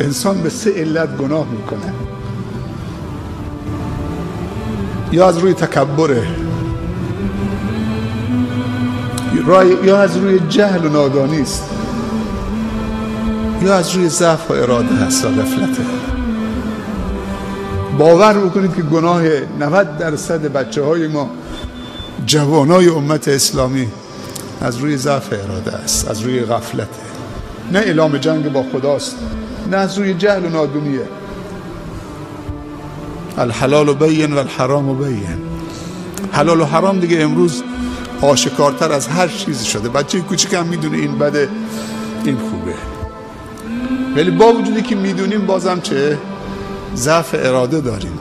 انسان به سه علت گناه می‌کنه. یا از روی تکبره. یا از روی جهل و نادانی است. یا از روی ضعف و اراده هست و غفلته. باور بکنید که گناه 90 درصد بچه های ما جوانای امت اسلامی از روی ضعف اراده است از روی غفلته. نه اعلام جنگ با خداست. نه از جهل و نادونیه. الحلال بین و الحرام بین. حلال و حرام دیگه امروز آشکارتر از هر چیزی شده. بچه کوچیک هم می‌دونه این بده این خوبه. ولی با وجودی که می‌دونیم بازم چه ضعف اراده داریم.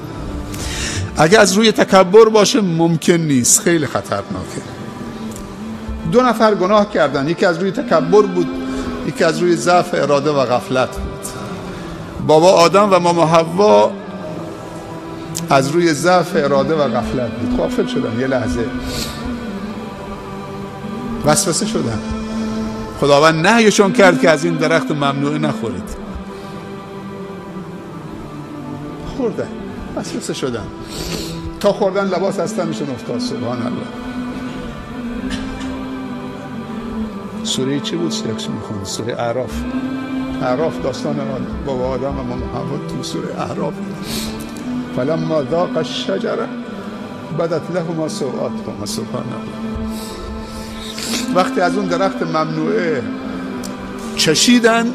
اگه از روی تکبر باشه ممکن نیست. خیلی خطرناکه. دو نفر گناه کردن. یکی از روی تکبر بود یکی از روی ضعف اراده و غفلت بود. بابا آدم و ماما حوا از روی ضعف اراده و غفلت بود. غافل شدن. یه لحظه. وسوسه شدن. خداوند نهیشون کرد که از این درخت ممنوعه نخورید. خوردن. وسوسه شدن. تا خوردن لباس از تنشون افتاد. سبحان الله. سوره چی بود؟ سیکس می‌خوند. سوره اعراف. اعراف داستان بابا آدم و حوا تو سوره اعراف. فلما ذاق الشجره بدت لهما سوآتهما سبحان الله وقتی از اون درخت ممنوعه چشیدن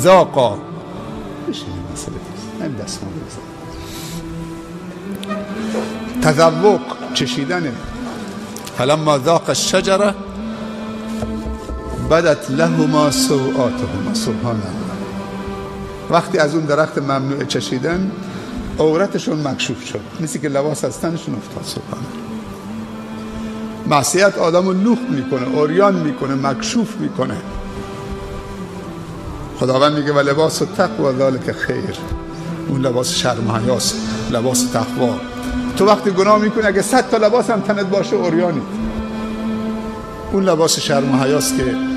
ذاقا بشینیم مسئله این دست تذوق چشیدنه فلما ذاق الشجره بدت لهما سوآتهما. سبحان الله. وقتی از اون درخت ممنوع چشیدن عورتشون مکشوف شد. مثل که لباس از تنشون افتاد. سبحان معصیت آدم رو لوخ می‌کنه اوریان می‌کنه مکشوف می‌کنه. خداوند میگه و لباس و تقوا ذالک خیر. اون لباس شرم حیاس لباس تقوا. تو وقتی گناه می‌کنی اگه صد تا لباس هم تنت باشه اوریانی اون لباس شرم حیاس که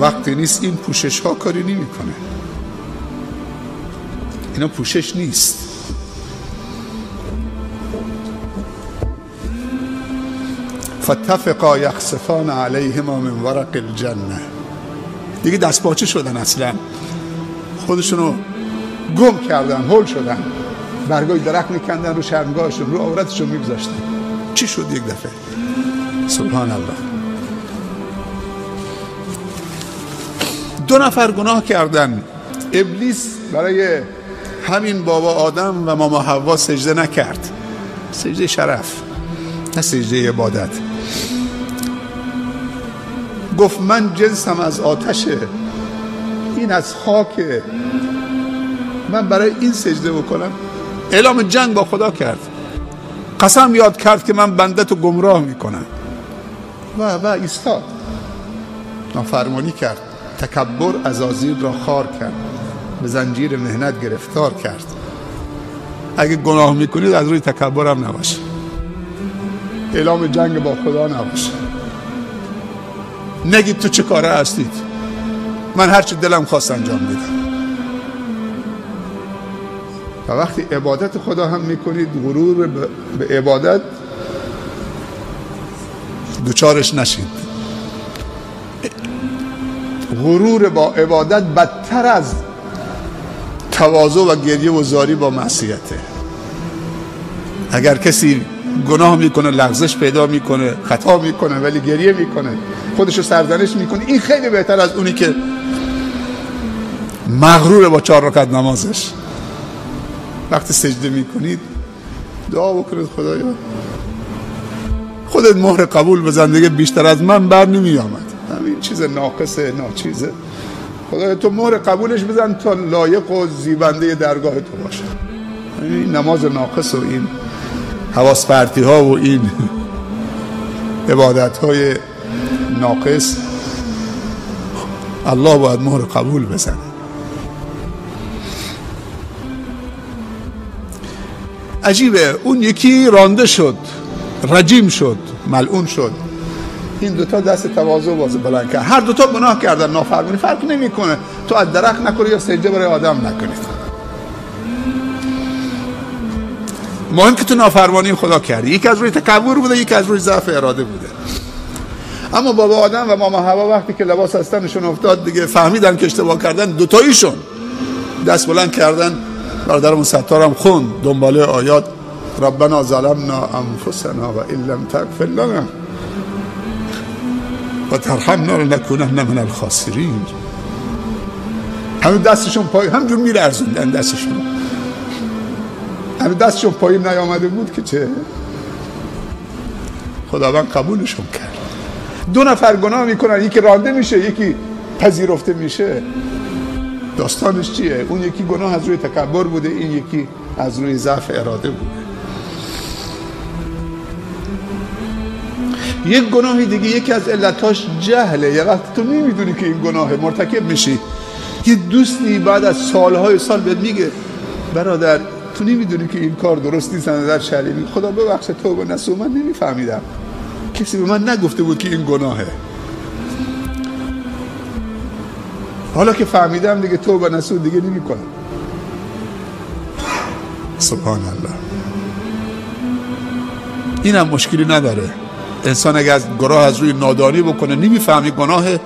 وقتی نیست این پوشش ها کاری نمی‌کنه. اینا پوشش نیست. فتفقا یخصفان علیهما من ورق الجنه. دیگه دست باچه شدن اصلا. خودشونو گم کردن هول شدن. برگای درخت میکندن رو شرمگاهشون رو عورتشون میگذاشتن. چی شد یک دفعه؟ سبحان الله. دو نفر گناه کردن. ابلیس برای همین بابا آدم و ماما حوا سجده نکرد. سجده شرف نه سجده عبادت. گفت من جنسم از آتشه. این از خاکه. من برای این سجده بکنم. اعلام جنگ با خدا کرد. قسم یاد کرد که من بنده تو گمراه می‌کنم. و و ایستاد. نافرمانی کرد. تکبر ازازیل را خار کرد. به زنجیر مهنت گرفتار کرد. اگه گناه می‌کنید از روی تکبر هم نباشه. اعلام جنگ با خدا نباشه. نگید تو چه کاره هستید. من هرچی دلم خواست انجام میدم و وقتی عبادت خدا هم می‌کنید غرور به عبادت دوچارش نشید غرور با عبادت بدتر از تواضع و گریه و زاری با معصیته. اگر کسی گناه می‌کنه لغزش پیدا می‌کنه خطا می‌کنه ولی گریه می‌کنه خودشو سرزنش می‌کنه این خیلی بهتر از اونی که مغرور با چهار رکعت نمازش. وقتی سجده می‌کنید دعا بکنید خدایا. خودت مهر قبول بزن دیگه بیشتر از من بر نمی آمد همین چیز ناقصه ناچیزه. خدایا تو مهر قبولش بزن تا لایق و زیبنده درگاه تو باشه. این نماز ناقص و این حواس پرتی ها و این عبادت های ناقص. الله باید مهر قبول بزنه. عجیبه. اون یکی رانده شد رجیم شد ملعون شد. این دوتا دست تواضع باز بلند کرد هر دوتا گناه کردن نافرمانی فرق نمی‌کنه. تو از درخت نکنی یا سجده برای آدم نکنید مهم که تو نافرمانی خدا کردی. یکی از روی تکبر بوده یکی از روی ضعف اراده بوده. اما بابا آدم و ماما هوا وقتی که لباس هستنشون افتاد دیگه فهمیدن که اشتباه کردن دوتاییشون دست بلند کردن. برادرمون ستارم خون دنباله آیات ربنا ظلمنا انفسنا و ان لم تغفر لنا. و ترحمنا لنکونن من الخاسرین. همون دستشون پای همجور میره ارزوندن دستشون. همون دستشون پایین نیامده بود که چه؟ خداوند قبولشون کرد. دو نفر گناه می‌کنن یکی رانده میشه یکی پذیرفته میشه. داستانش چیه؟ اون یکی گناه از روی تکبر بوده این یکی از روی ضعف اراده بوده. یک گناهی دیگه یکی از علتاش جهله. یه وقت تو نمی‌دونی که این گناه مرتکب میشی. یه دوستی بعد از سالهای سال بهت میگه برادر تو نمی‌دونی که این کار درست نیست در شریمی خدا ببخشه توبه نسو من نمیفهمیدم. کسی به من نگفته بود که این گناهه. حالا که فهمیدم دیگه توبه نسو دیگه نمی کنم سبحان الله. این هم مشکلی نداره. انسان اگه از گناه از روی نادانی بکنه نمی‌فهمی گناهه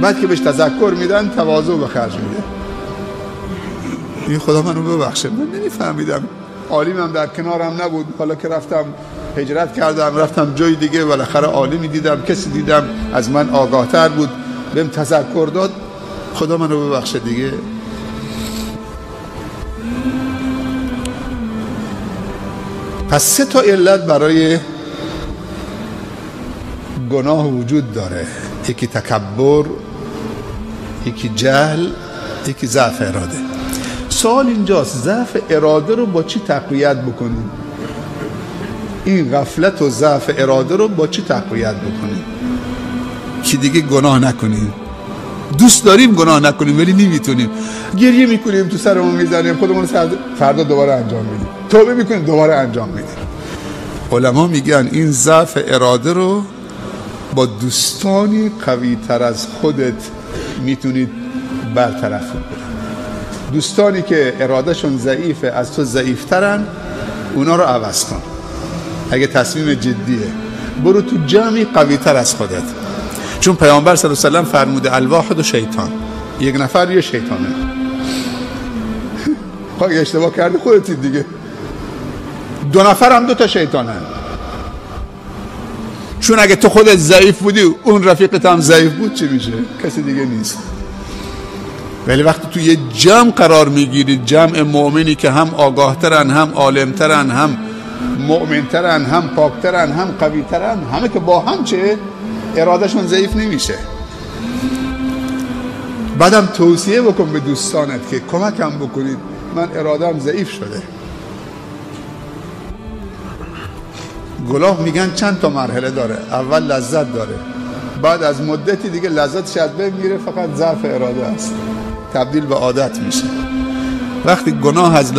بعد که بهش تذکر میدن تواضع به خرج میده. این خدا منو ببخشه. من نمیفهمیدم. عالمم در کنارم نبود. حالا که رفتم هجرت کردم رفتم جای دیگه بالاخره عالمی دیدم کسی دیدم از من آگاهتر بود. بهم تذکر داد. خدا منو ببخشه دیگه. پس سه تا علت برای گناه وجود داره. یکی تکبر یکی جهل یکی ضعف اراده. سوال اینجاست ضعف اراده رو با چی تقویت بکنیم؟ این غفلت و ضعف اراده رو با چی تقویت بکنیم؟ که دیگه گناه نکنیم؟ دوست داریم گناه نکنیم ولی نمی‌تونیم. گریه می‌کنیم تو سرمون می‌زنیم خودمون فردا دوباره انجام میدیم. توبه می‌کنیم دوباره انجام میدیم. علما میگن این ضعف اراده رو با دوستانی قوی تر از خودت می‌تونید برطرف کنید. دوستانی که ارادهشون ضعیفه از تو ضعیفترن اونا رو عوض کن. اگه تصمیم جدیه برو تو جمعی قوی تر از خودت. چون پیامبر صلی الله علیه و فرموده الواحد و شیطان. یک نفر یه شیطانه. خواهی اشتباه کردی خودتی دیگه. دو نفر هم دو تا شیطانن. چون اگه تو خودت ضعیف بودی اون رفیقت هم ضعیف بود چی میشه؟ کسی دیگه نیست. ولی وقتی تو یه جمع قرار می‌گیری جمع مؤمنی که هم آگاهترن هم عالمترن هم مؤمنترن هم پاکترن هم قویترن همه که با هم چه؟ ارادهشون ضعیف نمیشه. بعدم توصیه بکن به دوستانت که کمکم بکنید. من ارادم ضعیف شده. گلاه میگن چند تا مرحله داره. اول لذت داره. بعد از مدتی دیگه لذت شاید بمیره فقط ضعف اراده است. تبدیل به عادت میشه. وقتی گناه از